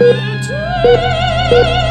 你追